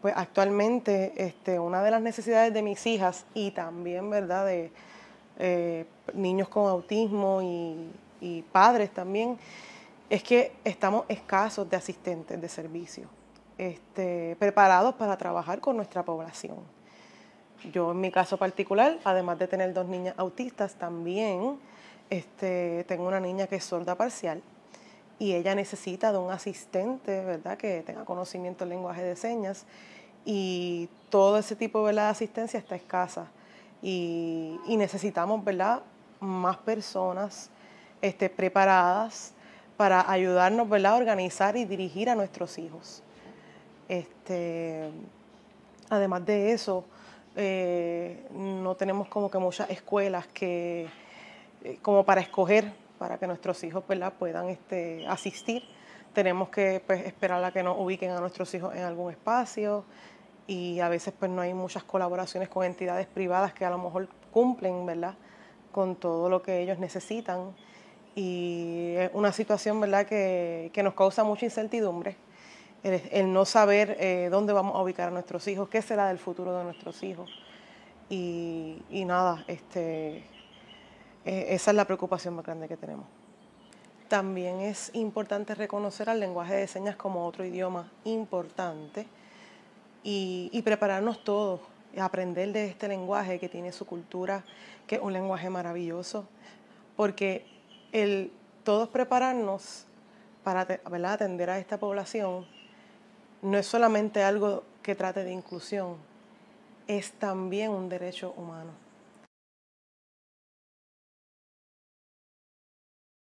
Pues actualmente este, una de las necesidades de mis hijas y también, ¿verdad?, de eh, niños con autismo y, padres también, es que estamos escasos de asistentes de servicio, este, preparados para trabajar con nuestra población. Yo en mi caso particular, además de tener dos niñas autistas, también este, tengo una niña que es sorda parcial y ella necesita de un asistente, ¿verdad? Que tenga conocimiento del lenguaje de señas y todo ese tipo de asistencia está escasa y, necesitamos, ¿verdad? Más personas este, preparadas para ayudarnos, ¿verdad? A organizar y dirigir a nuestros hijos. Este, además de eso, eh, no tenemos como que muchas escuelas que, eh, como para escoger para que nuestros hijos puedan este, asistir. Tenemos que pues, esperar a que nos ubiquen a nuestros hijos en algún espacio y a veces pues, no hay muchas colaboraciones con entidades privadas que a lo mejor cumplen ¿verdad? con todo lo que ellos necesitan. Y es una situación ¿verdad? Que, nos causa mucha incertidumbre, el, no saber eh, dónde vamos a ubicar a nuestros hijos, qué será del futuro de nuestros hijos. Y, y nada, este, eh, esa es la preocupación más grande que tenemos. También es importante reconocer al lenguaje de señas como otro idioma importante y, prepararnos todos, aprender de este lenguaje que tiene su cultura, que es un lenguaje maravilloso, porque el todos prepararnos para atender a esta población no es solamente algo que trate de inclusión, es también un derecho humano.